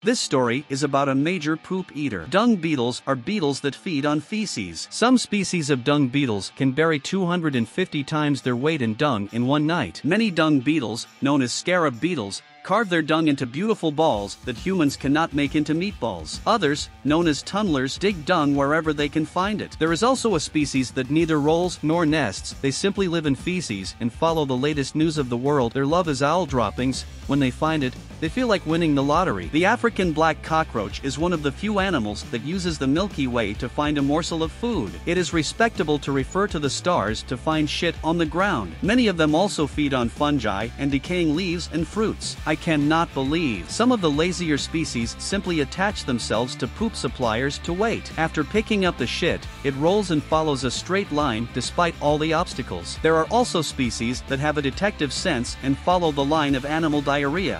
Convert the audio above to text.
This story is about a major poop eater. Dung beetles are beetles that feed on feces. Some species of dung beetles can bury 250 times their weight in dung in one night. Many dung beetles, known as scarab beetles, carve their dung into beautiful balls that humans cannot make into meatballs. Others, known as tunnelers, dig dung wherever they can find it. There is also a species that neither rolls nor nests, they simply live in feces and follow the latest news of the world. Their love is owl droppings, when they find it, they feel like winning the lottery. The African black cockroach is one of the few animals that uses the Milky Way to find a morsel of food. It is respectable to refer to the stars to find shit on the ground. Many of them also feed on fungi and decaying leaves and fruits. I cannot believe some of the lazier species simply attach themselves to poop suppliers to wait. After picking up the shit, it rolls and follows a straight line despite all the obstacles. There are also species that have a detective sense and follow the line of animal diarrhea.